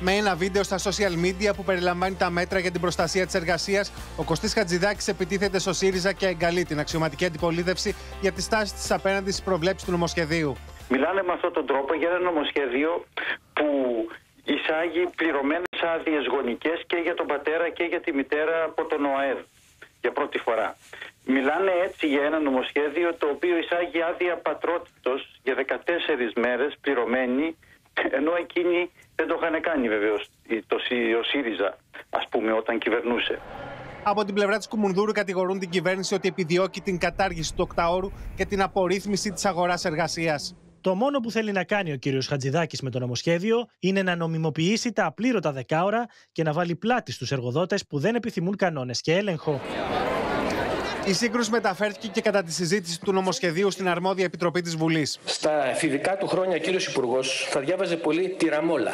Με ένα βίντεο στα social media που περιλαμβάνει τα μέτρα για την προστασία της εργασίας, ο Κωστής Χατζηδάκης επιτίθεται στο ΣΥΡΙΖΑ και εγκαλεί την αξιωματική αντιπολίτευση για τη στάση της απέναντι στις προβλέψεις του νομοσχεδίου. Μιλάνε με αυτόν τον τρόπο για ένα νομοσχέδιο που εισάγει πληρωμένες άδειες γονικές και για τον πατέρα και για τη μητέρα από τον ΟΑΕΔ για πρώτη φορά. Μιλάνε έτσι για ένα νομοσχέδιο το οποίο εισάγει άδεια πατρότητος για 14 μέρες πληρωμένη ενώ εκείνοι δεν το είχαν κάνει βεβαίως το, ο ΣΥΡΙΖΑ ας πούμε όταν κυβερνούσε. Από την πλευρά της Κουμουνδούρου κατηγορούν την κυβέρνηση ότι επιδιώκει την κατάργηση του οκταόρου και την απορρίθμιση της αγοράς εργασίας. Το μόνο που θέλει να κάνει ο κύριος Χατζηδάκης με το νομοσχέδιο είναι να νομιμοποιήσει τα απλήρωτα δεκάωρα και να βάλει πλάτη στους εργοδότες που δεν επιθυμούν κανόνες και έλεγχο. Η σύγκρουση μεταφέρθηκε και κατά τη συζήτηση του νομοσχεδίου στην αρμόδια επιτροπή της Βουλής. Στα εφηβικά του χρόνια, ο κύριος Υπουργός θα διάβαζε πολύ τη ραμόλα.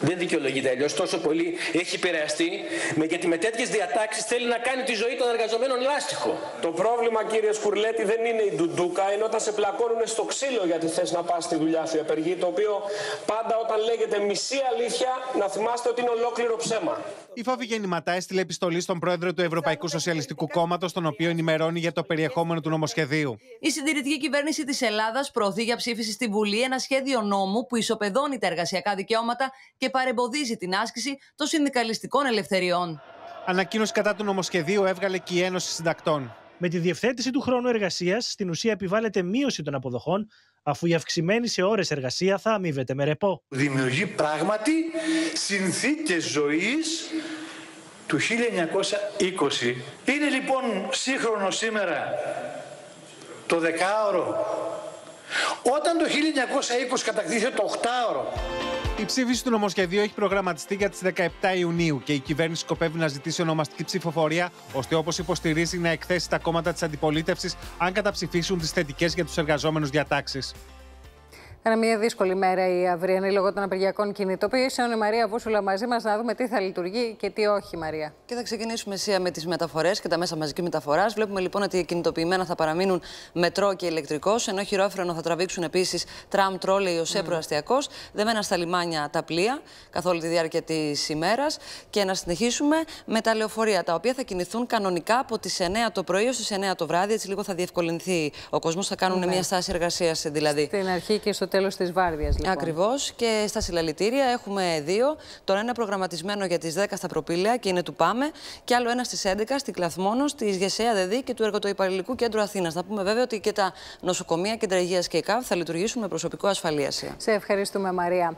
Δεν δικαιολογείται αλλιώς. Τόσο πολύ έχει επηρεαστεί με, γιατί με τέτοιες διατάξεις θέλει να κάνει τη ζωή των εργαζομένων λάστιχο. Το πρόβλημα, κύριε Σκουρλέτη, δεν είναι η ντουντούκα, είναι όταν σε πλακώνουν στο ξύλο γιατί θες να πας στη δουλειά σου απεργή. Το οποίο πάντα όταν λέγεται μισή αλήθεια, να θυμάστε ότι είναι ολόκληρο ψέμα. Η Φόβη Γεννηματά έστειλε επιστολή στον πρόεδρο του Ευρωπαϊκού Σοσιαλιστικού Κόμματος, τον οποίο ενημερώνει για το περιεχόμενο του νομοσχεδίου. Η συντηρητική κυβέρνηση της Ελλάδας προωθεί για ψήφιση στη Βουλή ένα σχέδιο νόμου που ισοπεδώνει τα εργασιακά δικαιώματα και παρεμποδίζει την άσκηση των συνδικαλιστικών ελευθεριών. Ανακοίνωση κατά του νομοσχεδίου έβγαλε και η Ένωση Συντακτών. Με τη διευθέτηση του χρόνου εργασίας, στην ουσία επιβάλλεται μείωση των αποδοχών, αφού η αυξημένη σε ώρες εργασία θα αμείβεται με ρεπό. Δημιουργεί πράγματι συνθήκες ζωής του 1920. Είναι λοιπόν σύγχρονο σήμερα το δεκάωρο. Όταν το 1920 κατακτήθηκε το οχτάωρο. Η ψήφιση του νομοσχεδίου έχει προγραμματιστεί για τις 17 Ιουνίου και η κυβέρνηση σκοπεύει να ζητήσει ονομαστική ψηφοφορία, ώστε όπως υποστηρίζει να εκθέσει τα κόμματα της αντιπολίτευσης αν καταψηφίσουν τις θετικές για τους εργαζόμενους διατάξεις. Ήταν μια δύσκολη μέρα η αυριανή λόγω των απεργιακών κινητοποιήσεων. Η Μαρία Βούσουλα μαζί μας να δούμε τι θα λειτουργεί και τι όχι, Μαρία. Και θα ξεκινήσουμε σία με τις μεταφορές και τα μέσα μαζικής μεταφοράς. Βλέπουμε λοιπόν ότι κινητοποιημένα θα παραμείνουν μετρό και ηλεκτρικός, ενώ χειρόφρενο θα τραβήξουν επίσης τραμ, τρόλεϊ, ο ΣΕ προαστιακό. Δεμένα στα λιμάνια τα πλοία καθ' όλη τη διάρκεια της ημέρας. Και να συνεχίσουμε με τα λεωφορεία, τα οποία θα κινηθούν κανονικά από τις 9 το πρωί ω τις 9 το βράδυ. Έτσι λίγο θα διευκολυνθεί ο κόσμος, θα κάνουν ναι. μια στάση εργασίας δηλαδή. Στην αρχή και στο τέλος της βάρδιας, λοιπόν. Ακριβώς. Και στα συλλαλητήρια έχουμε δύο. Το ένα είναι προγραμματισμένο για τις 10 στα Προπήλαια και είναι του ΠΑΜΕ. Και άλλο ένα στις 11 στην Κλαθμόνος, τη Γεσαία ΔΕΔΗ και του Εργοτοϊπαλληλικού Κέντρου Αθήνας. Να πούμε βέβαια ότι και τα νοσοκομεία, κέντρα υγεία και η ΚΑΒ θα λειτουργήσουν με προσωπικό ασφαλείας. Σε ευχαριστούμε, Μαρία.